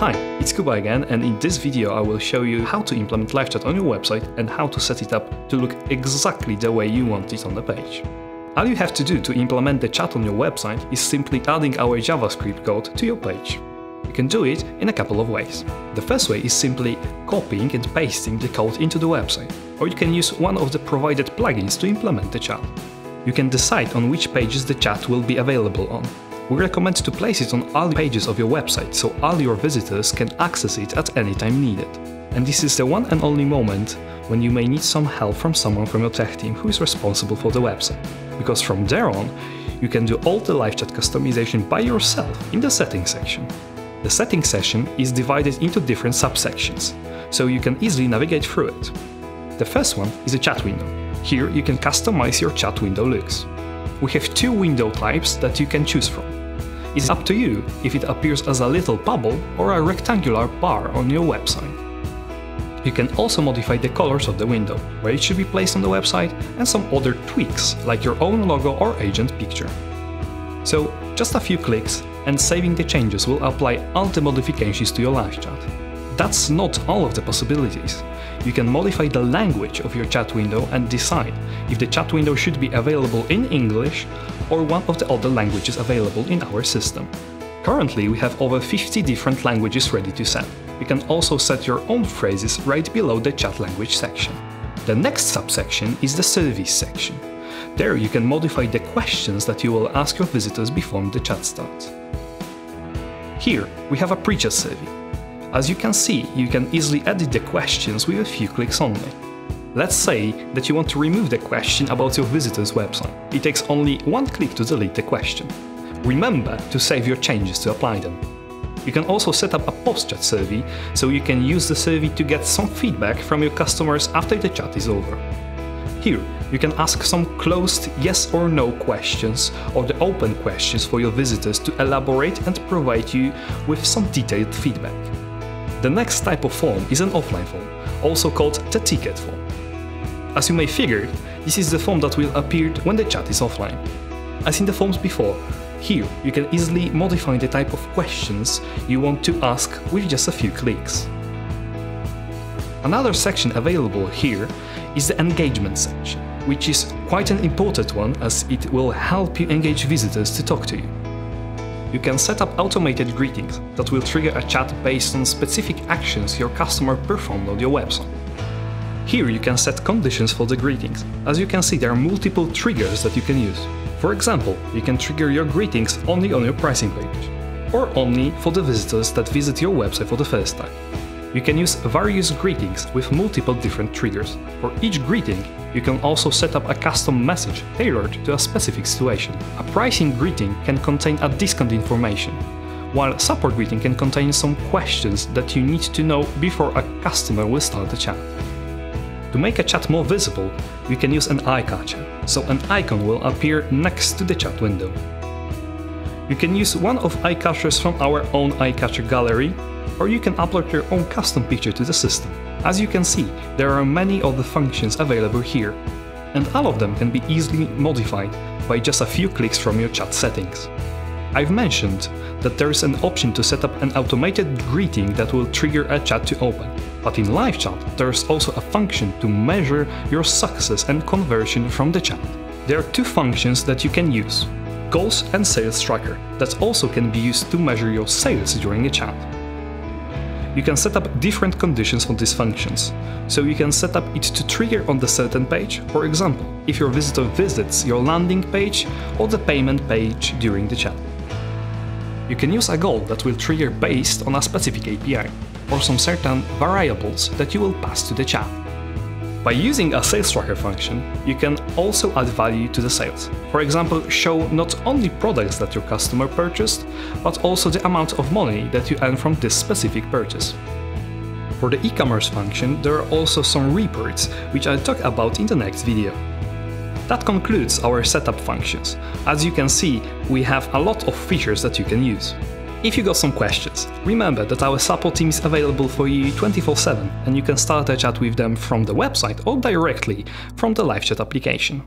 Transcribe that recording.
Hi, it's Kuba again and in this video I will show you how to implement live chat on your website and how to set it up to look exactly the way you want it on the page. All you have to do to implement the chat on your website is simply adding our JavaScript code to your page. You can do it in a couple of ways. The first way is simply copying and pasting the code into the website, or you can use one of the provided plugins to implement the chat. You can decide on which pages the chat will be available on, we recommend to place it on all pages of your website so all your visitors can access it at any time needed. And this is the one and only moment when you may need some help from someone from your tech team who is responsible for the website. Because from there on, you can do all the live chat customization by yourself in the settings section. The settings section is divided into different subsections, so you can easily navigate through it. The first one is a chat window. Here you can customize your chat window looks. We have two window types that you can choose from. It's up to you if it appears as a little bubble or a rectangular bar on your website. You can also modify the colors of the window, where it should be placed on the website, and some other tweaks, like your own logo or agent picture. So, just a few clicks, and saving the changes will apply all the modifications to your live chat. That's not all of the possibilities. You can modify the language of your chat window and decide if the chat window should be available in English or one of the other languages available in our system. Currently, we have over 50 different languages ready to set. You can also set your own phrases right below the chat language section. The next subsection is the service section. There you can modify the questions that you will ask your visitors before the chat starts. Here we have a pre-chat survey. As you can see, you can easily edit the questions with a few clicks only. Let's say that you want to remove the question about your visitor's website. It takes only one click to delete the question. Remember to save your changes to apply them. You can also set up a post-chat survey, so you can use the survey to get some feedback from your customers after the chat is over. Here, you can ask some closed yes or no questions or the open questions for your visitors to elaborate and provide you with some detailed feedback. The next type of form is an offline form, also called the ticket form. As you may figure, this is the form that will appear when the chat is offline. As in the forms before, here you can easily modify the type of questions you want to ask with just a few clicks. Another section available here is the engagement section, which is quite an important one as it will help you engage visitors to talk to you you can set up automated greetings that will trigger a chat based on specific actions your customer performed on your website. Here you can set conditions for the greetings. As you can see, there are multiple triggers that you can use. For example, you can trigger your greetings only on your pricing page, or only for the visitors that visit your website for the first time. You can use various greetings with multiple different triggers. For each greeting, you can also set up a custom message tailored to a specific situation. A pricing greeting can contain a discount information, while a support greeting can contain some questions that you need to know before a customer will start the chat. To make a chat more visible, you can use an eye catcher, so an icon will appear next to the chat window. You can use one of eye catchers from our own eye catcher gallery or you can upload your own custom picture to the system. As you can see, there are many of the functions available here, and all of them can be easily modified by just a few clicks from your chat settings. I've mentioned that there is an option to set up an automated greeting that will trigger a chat to open, but in live chat there's also a function to measure your success and conversion from the chat. There are two functions that you can use, goals and sales tracker, that also can be used to measure your sales during a chat you can set up different conditions for these functions. So you can set up it to trigger on the certain page, for example, if your visitor visits your landing page or the payment page during the chat. You can use a goal that will trigger based on a specific API, or some certain variables that you will pass to the chat. By using a sales tracker function, you can also add value to the sales. For example, show not only products that your customer purchased, but also the amount of money that you earn from this specific purchase. For the e-commerce function, there are also some reports, which I'll talk about in the next video. That concludes our setup functions. As you can see, we have a lot of features that you can use. If you got some questions, remember that our support team is available for you 24-7 and you can start a chat with them from the website or directly from the live chat application.